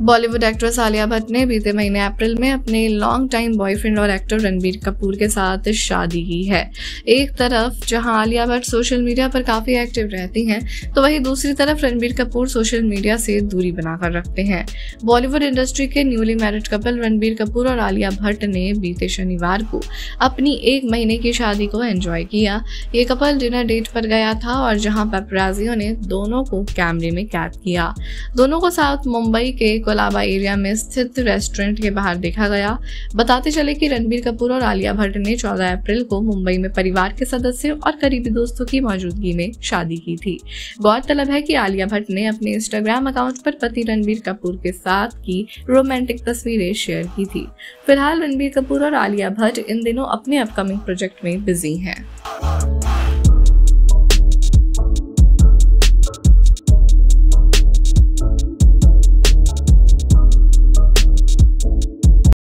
Bollywood actress Alia Bhatt ने बीते महीने अप्रैल में अपने लॉन्ग टाइम बॉयफ्रेंड और एक्टर रणबीर कपूर के साथ शादी की है। एक तरफ़ जहाँ आलिया भट्ट सोशल मीडिया पर काफ़ी एक्टिव रहती हैं तो वहीं दूसरी तरफ़ रणबीर कपूर सोशल मीडिया से दूरी बनाकर रखते हैं। बॉलीवुड इंडस्ट्री के newly married couple Ranbir Kapoor और आलिया भट्ट ने बीते शनिवार को अपनी एक महीने की शादी को एंजॉय किया। ये कपल डिनर डेट पर गया था और जहाँ पेपराजियों ने दोनों को कैमरे में कैद किया। दोनों को साउथ मुंबई के कोलाबा एरिया में स्थित रेस्टोरेंट के बाहर देखा गया। बताते चले कि रणबीर कपूर और आलिया भट्ट ने 14 अप्रैल को मुंबई में परिवार के सदस्यों और करीबी दोस्तों की मौजूदगी में शादी की थी। गौरतलब है कि आलिया भट्ट ने अपने इंस्टाग्राम अकाउंट पर पति रणबीर कपूर के साथ की रोमांटिक तस्वीरें शेयर की थी। फ़िलहाल रणबीर कपूर और आलिया भट्ट इन दिनों अपने अपकमिंग प्रोजेक्ट में बिज़ी हैं।